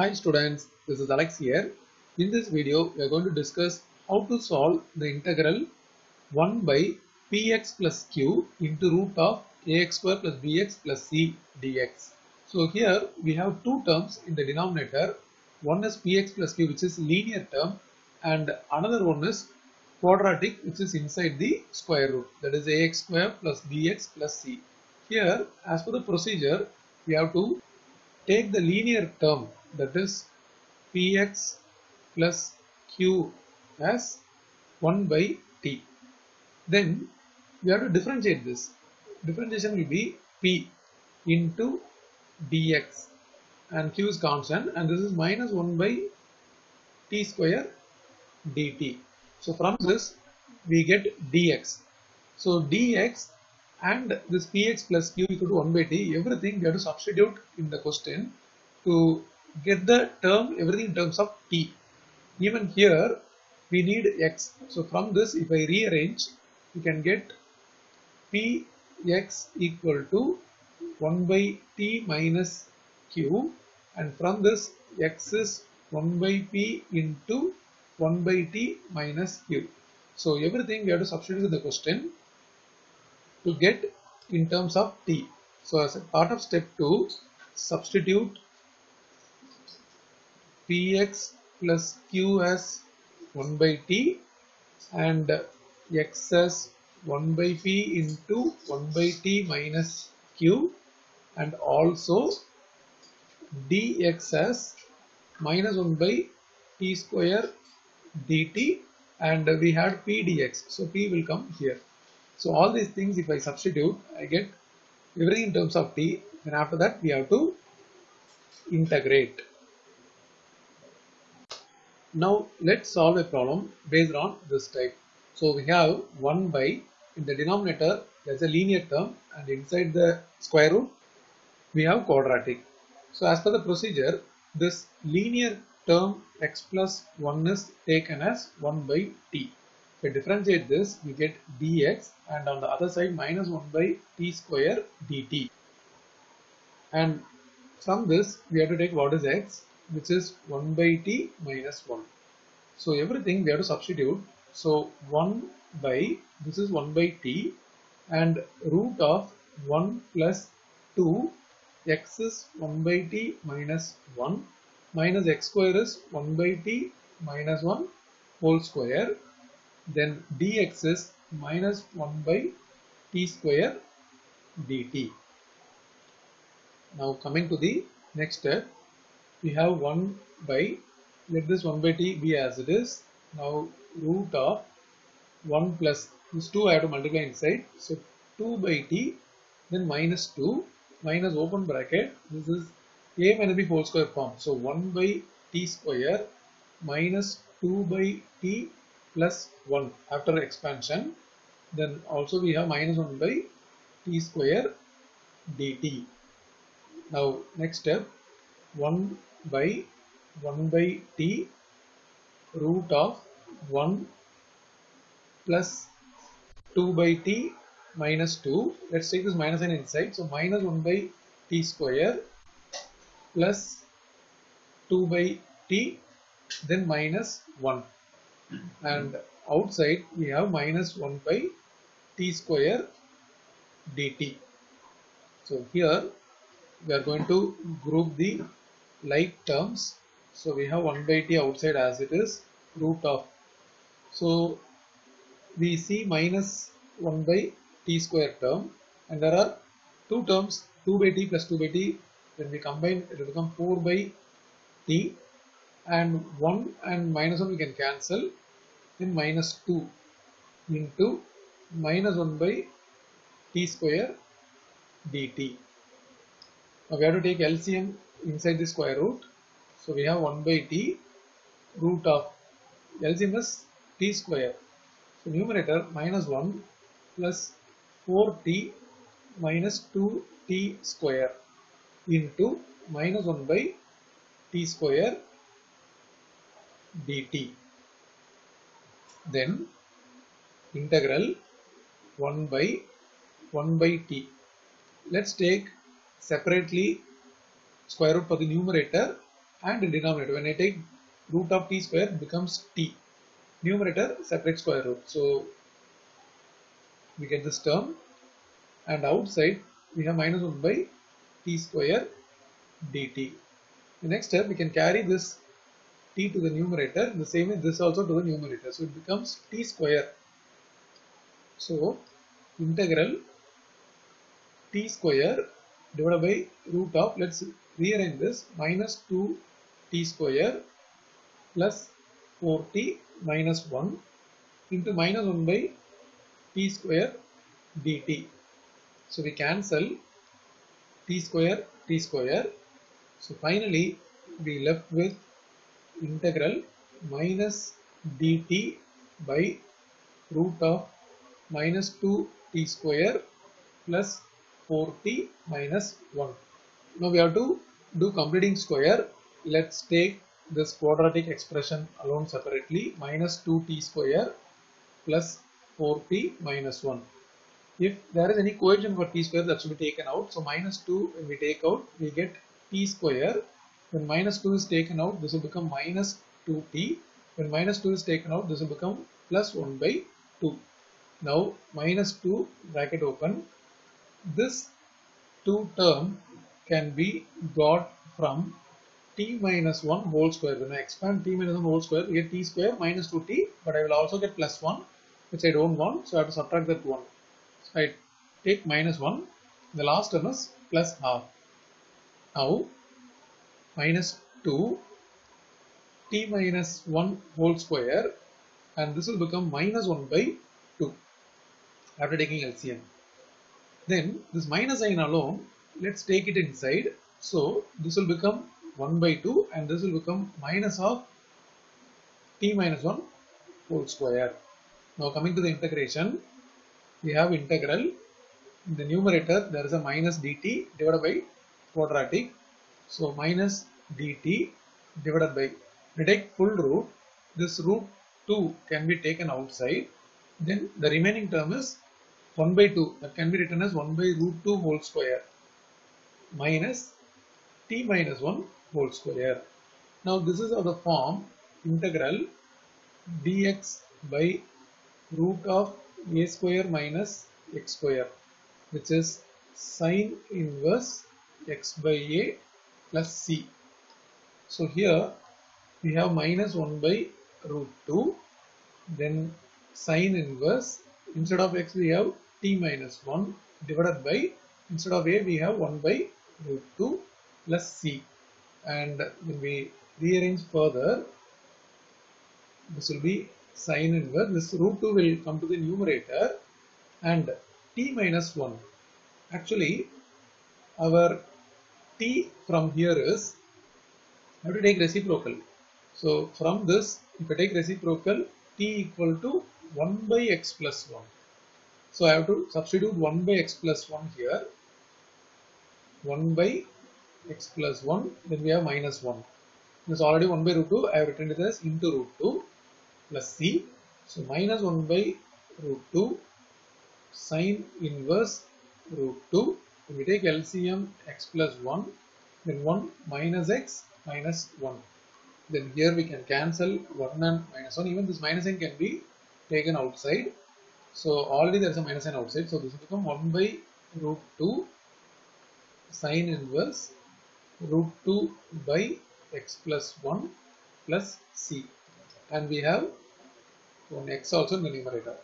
Hi students, this is Alex here. In this video, we are going to discuss how to solve the integral 1 by px plus q into root of ax square plus bx plus c dx. So here we have two terms in the denominator. One is px plus q which is linear term and another one is quadratic which is inside the square root that is ax square plus bx plus c. Here as per the procedure we have to take the linear term that is px plus q as 1 by t. Then we have to differentiate this. Differentiation will be p into dx and q is constant and this is minus 1 by t square dt. So from this we get dx. So dx and this px plus q equal to 1 by t everything we have to substitute in the question to get the term everything in terms of t. Even here we need x. So from this if I rearrange we can get px equal to 1 by t minus q and from this x is 1 by p into 1 by t minus q. So everything we have to substitute in the question to get in terms of t. So as a part of step 2 substitute px plus q as 1 by t and x as 1 by p into 1 by t minus q and also dx as minus 1 by t square dt and we had p dx so p will come here. So all these things if I substitute I get everything in terms of t. And after that we have to integrate now let's solve a problem based on this type. So we have 1 by in the denominator there's a linear term and inside the square root we have quadratic. So as per the procedure this linear term x plus 1 is taken as 1 by t. If we differentiate this we get dx and on the other side minus 1 by t square dt. And from this we have to take what is x which is 1 by t minus 1. So everything we have to substitute. So 1 by, this is 1 by t and root of 1 plus 2, x is 1 by t minus 1 minus x square is 1 by t minus 1 whole square. Then dx is minus 1 by t square dt. Now coming to the next step we have 1 by let this 1 by t be as it is. Now root of 1 plus this 2 I have to multiply inside. So 2 by t then minus 2 minus open bracket this is a minus b whole square form. So 1 by t square minus 2 by t plus 1 after expansion. Then also we have minus 1 by t square dt now next step 1 by 1 by t root of 1 plus 2 by t minus 2 let's take this minus sign inside. So minus 1 by t square plus 2 by t then minus 1 and outside we have minus 1 by t square dt so here we are going to group the like terms. So we have 1 by t outside as it is root of. So we see minus 1 by t square term and there are two terms 2 by t plus 2 by t. When we combine it will become 4 by t and 1 and minus 1 we can cancel. Then minus 2 into minus 1 by t square dt now we have to take LCM inside the square root. So we have 1 by t root of LCM is t square. So numerator minus 1 plus 4t minus 2t square into minus 1 by t square dt. Then integral 1 by 1 by t. Let's take separately square root for the numerator and in denominator when I take root of t square becomes t. Numerator separate square root. So we get this term and outside we have minus 1 by t square dt. The next step we can carry this t to the numerator the same way this also to the numerator. So it becomes t square. So integral t square divided by root of let's rearrange this minus 2 t square plus 4t minus 1 into minus 1 by t square dt. So we cancel t square t square. So finally we left with integral minus dt by root of minus 2 t square plus 4t minus 1. Now we have to do completing square. Let's take this quadratic expression alone separately minus 2t square plus 4t minus 1. If there is any coefficient for t square that should be taken out. So minus 2 when we take out we get t square. When minus 2 is taken out this will become minus 2t. When minus 2 is taken out this will become plus 1 by 2. Now minus 2 bracket open. This 2 term can be got from t minus 1 whole square. When I expand t minus 1 whole square, we get t square minus 2t, but I will also get plus 1, which I don't want, so I have to subtract that 1. So I take minus 1, the last term is plus half. Now, minus 2, t minus 1 whole square, and this will become minus 1 by 2 after taking LCM. Then this minus sign alone, let's take it inside. So this will become 1 by 2 and this will become minus of t minus 1 whole square. Now coming to the integration, we have integral. In the numerator, there is a minus dt divided by quadratic. So minus dt divided by, we take full root, this root 2 can be taken outside. Then the remaining term is 1 by 2 that can be written as 1 by root 2 whole square minus t minus 1 whole square. Now this is of the form integral dx by root of a square minus x square which is sine inverse x by a plus c. So here we have minus 1 by root 2 then sine inverse instead of x we have t minus 1 divided by instead of a we have 1 by 2 plus c. And when we rearrange further this will be sine inverse. This root 2 will come to the numerator and t minus 1 actually our t from here is I have to take reciprocal. So from this if I take reciprocal t equal to 1 by x plus 1 so I have to substitute 1 by x plus 1 here 1 by x plus 1 then we have minus 1 this is already 1 by root 2 I have written it as into root 2 plus c. So minus 1 by root 2 sine inverse root 2 when we take LCM x plus 1 then 1 minus x minus 1 then here we can cancel 1 and minus 1 even this minus sign can be taken outside. So already there is a minus sign outside. So this will become 1 by root 2 sine inverse root 2 by x plus 1 plus c. And we have one x also in the numerator